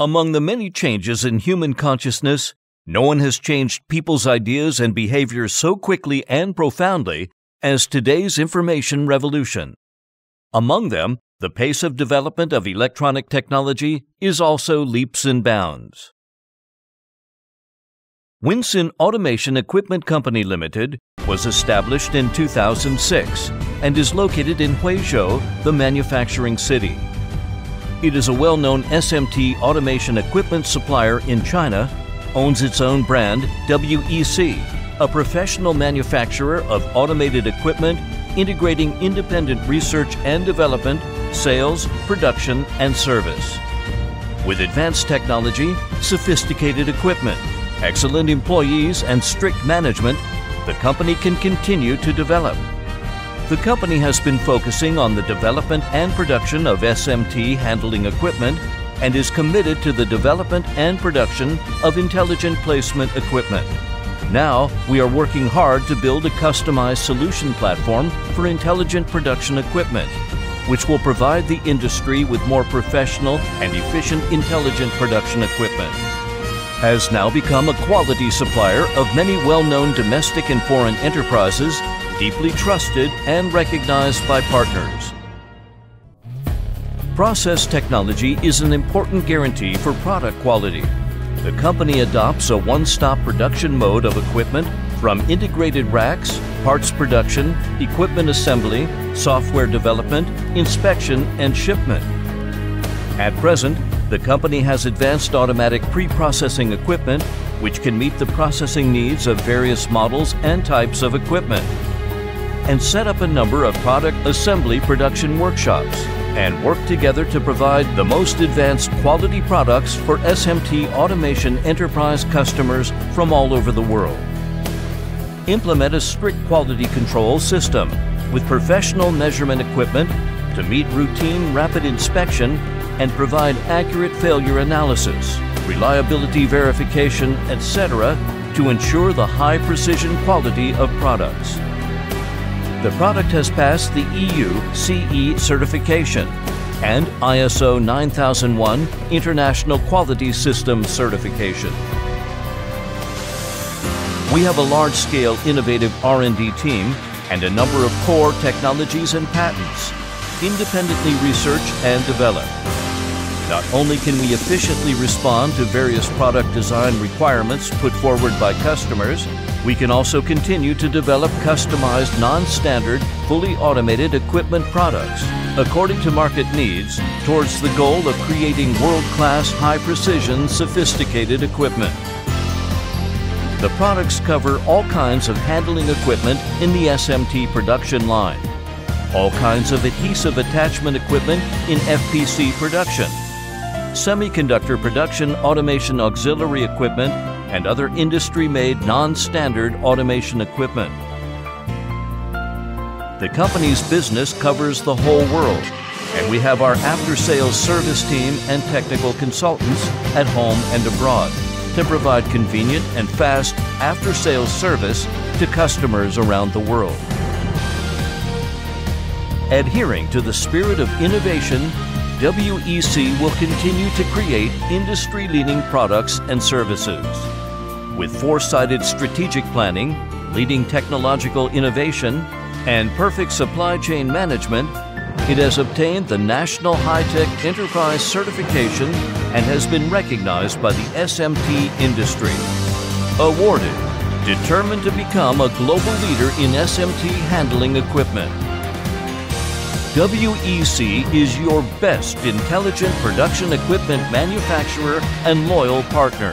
Among the many changes in human consciousness, no one has changed people's ideas and behaviors so quickly and profoundly as today's information revolution. Among them, the pace of development of electronic technology is also leaps and bounds. Winson Automation Equipment Company Limited was established in 2006 and is located in Huizhou, the manufacturing city. It is a well-known SMT automation equipment supplier in China, owns its own brand, WEC, a professional manufacturer of automated equipment integrating independent research and development, sales, production, and service. With advanced technology, sophisticated equipment, excellent employees, and strict management, the company can continue to develop. The company has been focusing on the development and production of SMT handling equipment and is committed to the development and production of intelligent placement equipment. Now, we are working hard to build a customized solution platform for intelligent production equipment, which will provide the industry with more professional and efficient intelligent production equipment. Has now become a quality supplier of many well-known domestic and foreign enterprises deeply trusted and recognized by partners. Process technology is an important guarantee for product quality. The company adopts a one-stop production mode of equipment from integrated racks, parts production, equipment assembly, software development, inspection, and shipment. At present, the company has advanced automatic pre-processing equipment which can meet the processing needs of various models and types of equipment and set up a number of product assembly production workshops and work together to provide the most advanced quality products for SMT automation enterprise customers from all over the world. Implement a strict quality control system with professional measurement equipment to meet routine rapid inspection and provide accurate failure analysis, reliability verification, etc. to ensure the high precision quality of products. The product has passed the EU CE certification and ISO 9001 International Quality System certification. We have a large-scale innovative R&D team and a number of core technologies and patents, independently research and develop. Not only can we efficiently respond to various product design requirements put forward by customers, we can also continue to develop customized, non-standard, fully automated equipment products according to market needs towards the goal of creating world-class, high-precision, sophisticated equipment. The products cover all kinds of handling equipment in the SMT production line, all kinds of adhesive attachment equipment in FPC production, semiconductor production automation auxiliary equipment and other industry-made non-standard automation equipment. The company's business covers the whole world, and we have our after-sales service team and technical consultants at home and abroad to provide convenient and fast after-sales service to customers around the world. Adhering to the spirit of innovation, WEC will continue to create industry-leading products and services. With foresighted strategic planning, leading technological innovation, and perfect supply chain management, it has obtained the National High-Tech Enterprise Certification and has been recognized by the SMT industry. Awarded, determined to become a global leader in SMT handling equipment. WEC is your best intelligent production equipment manufacturer and loyal partner.